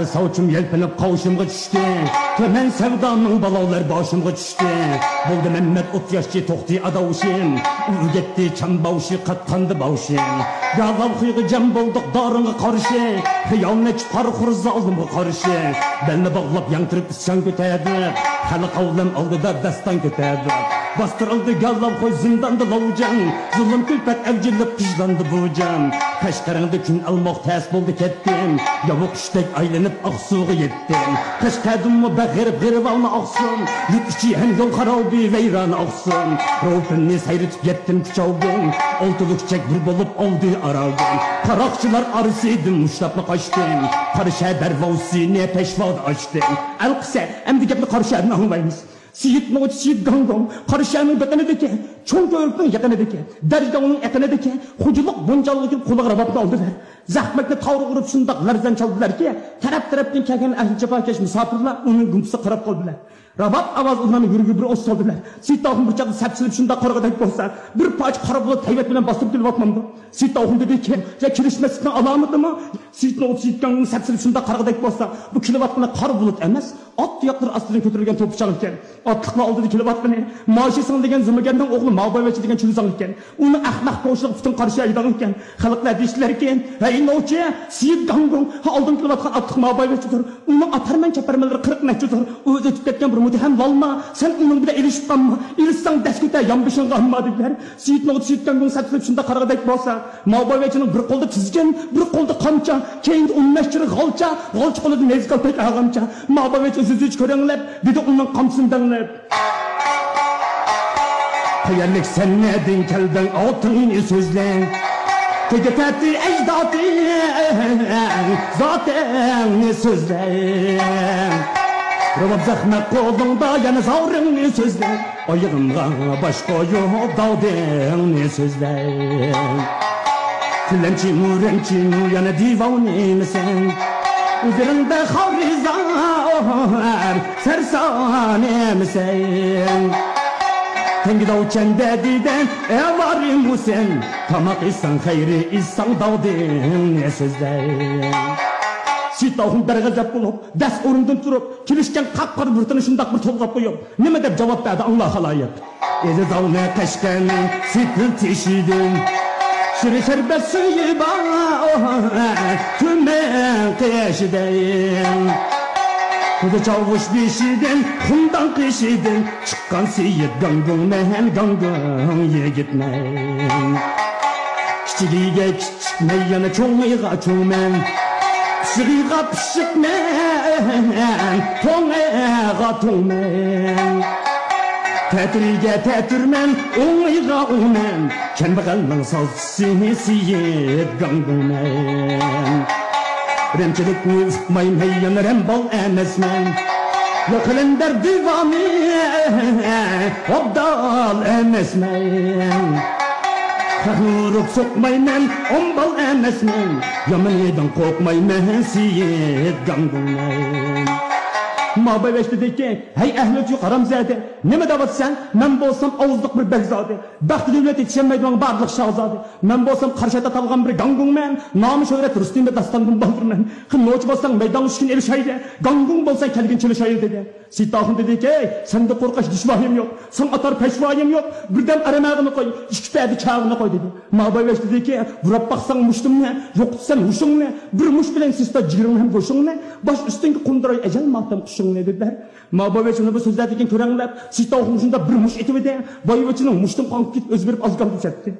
Axır savçum yelpinib qovşumğa düşdü. Kömən sevdanın balalar başımğa düşdü. Buldu Məmməd ot yaşçı toxti adavuşim. Ügetdi çan bavuşi qatqandı bavuşim. Yağlav xıyğı cəm bolduq darınğa qarşı. Xiyalını çıxar xurza aldımğa qarşı. Bəlini bağlab yangtırıb isyan götədi. Xalq avlam aldıda dastan götədi. Bastırıldı gallam qoy zindanda lovcan Zulüm külpət əvcillib tüzlandı bu can Qashqarında kun almoq təs bo'ldi ketdim Yovuq qushdek aylanib oqsuga yetdim Qashqadimmi bag'irib g'irvalni oqsin Yut ichi ham yo'l xarobi vayron oqsin Rovpinni sayritib yetdim kuchovgin Oltuluk çek bir bo'lib oldi arogin Qaroqchilar orisi edim mushtabni qochdim Qora shahar vovsini peshvoda ochdim Alqisa endi gapni qora shaharni olmaymiz शीत नोत शीत गंग गंग हर श्याम बतने देखे cho'ng ko'rikni yaqinidagi daryoning yaqinidagi hujiliq bunchaligiga qulig'i rabobni oldilar. Zahmatni tovri urib shundoq larzan chaldilarki taraf tarafdan kelgan ahli jafokash musofirlar uni gumpisi qarab qoldilar. Rabob ovoz ularni yuragi bir o'z soldilar. Sitoxin bıçakı sapsilib shundoq qorg'idek bo'lsa bir poch qora bo'lib tayvat bilan bostirib kelyotmandi dedi ki, ya kirishmaslikni alomatimi sitni sitganni sapsilib shundoq qorg'idek bo'lsa bu kelayotgan qora bulut emas ot tuyoqlar ostidan ko'tarilgan to'pichoq ekan. Otliqni oldida kelayotgani moshi degan zimigandan o'g'li moboyvachi degan chuluzon ekan uni ahmaq qo'shilib butun qarshi ajdon ekan xalqlar deyishdilar ekan hey novchi siyid gongong oldin kelayotgan abtiq moboyvachidir uni otarman chapirmalari qirq nachidir o'zi o'tib ketgan bir muttaham volma sen uni bilan ilishib qolma ilishsang dast ko'tar yonbishingga olma dedilar. Siyid novchi siyid gongong satilib shunda qarag'adak bo'lsa moboyvachining bir qo'lda tizgan bir qo'lda qamcha keyin o'nnashchiri g'olcha g'olcha qo'lida mezgal pek ag'amcha moboyvachi o'zi ko'ranglab dedi uning qamchisini danglab. Nedin kelden? Altını sözlen Tege tetti ecdatı. Zaten sözlen Rabab zahmet kolunda yana zavrını sözlen Ayağımda baş koyup dağdığını sözlen Tülemçi murençi mu yana divani misin Üzerinde havrizar sersane misin Tengi dav çende diden e varim bu sen. Tamak isan hayri isan davdin ne sözler. Sittahun bir gazap bulup Des orundan turup Kilişken kapkar burtını şundak bir tolgap koyup. Nime dep cevap verdi Allah halayık Ezi zavne keşken sitil tişidin. Şiri şerbet suyu ba Tümen keşidin Kudu çavuş bişidin, hundan kışidin Çıkkan siyit gangın mehen gangın yigitmen Kiçiliğe kiçik meyyana çoğmayga çoğmen Pişiriga pişik men Toğmayga toğmen Tetiriga tetirmen Oğmayga oğmen Kenbagalın sazsini siyit gangın men Remçelik mi ufmayım heyyan rembal emesmen Yakılender divani Abdal emesmen Kahuruk sokmaymen Ombal emesmen Yaman yedin korkmaymen Siyet gangulmen Dedi ki hey ehlet yok haramzade nima davatsan men bo'lsam ovuzliq bir begzode baxtli davlat yetisholmaydigan barliq shahzode men bo'lsam qarshada talgan bir gangungman nomi shuhrat rustimda dastangun boldurman qilmovchi bo'lsang maydon ushkin erishaydi gangung bo'lsang kelgin chilishay dedi. Sitohin dediki ey senda qo'rqash dushmanim yo'q san atar peshvoyim yo'q birdan aramag'ini qo'y ikki padi chag'ini qo'y dedi. Mabay dediki burab baqsang mushtimni yo'qotsan hushingni bir mush bilan sista jigiring ham go'shingni bosh ustingga qundiray ajal matam qushingni dediler. Mabave şunu bu sözler degan ko'ranglar, sita o'qishunda bir mush etib edi. Boyvachini mushtim qonib ketib o'zgarib ozgan ketdi.